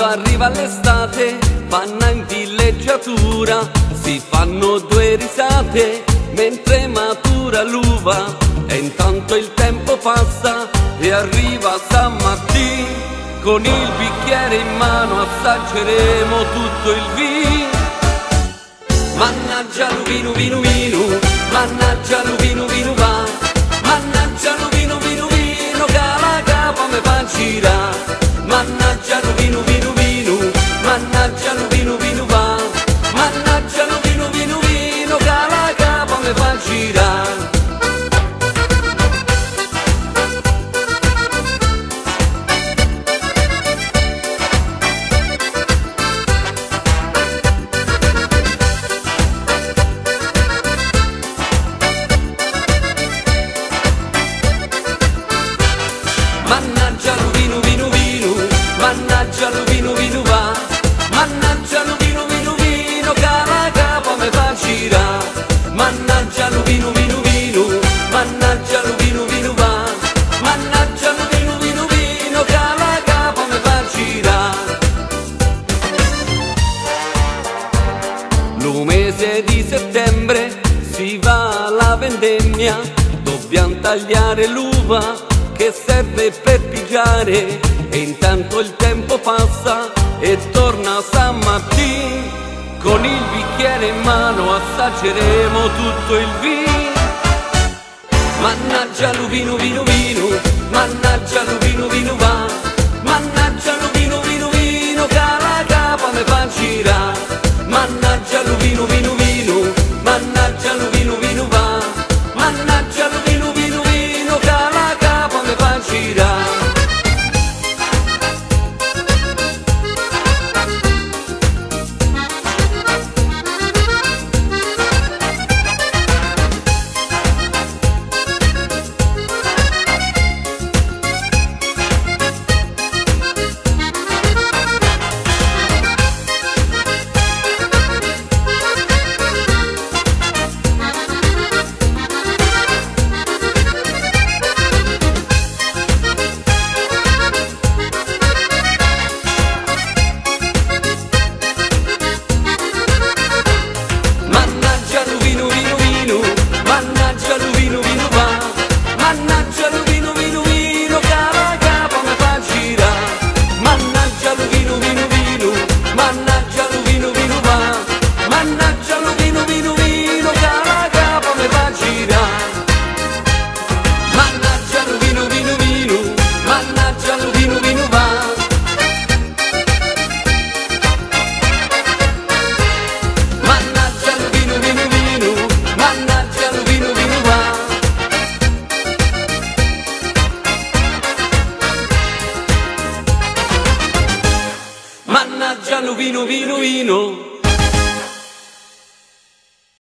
Quando arriva l'estate vanno in villeggiatura, si fanno due risate mentre matura l'uva e intanto il tempo passa e arriva San Martino. Con il bicchiere in mano assaggeremo tutto il vino. Mannaggia Luvinu, vino, vino, mannaggia Luvinu, vino, vino. Mese di settembre si va alla vendemmia, dobbiamo tagliare l'uva che serve per pigiare e intanto il tempo passa e torna San Martino. Con il bicchiere in mano assaggeremo tutto il vino. Mannaggia lu vino vino mannaggia lu vino vino va, vinu vinu va. Mannaggia vinu vino, vinu Mannaggia vinu vino va. Mannaggia vinu vinu vinu.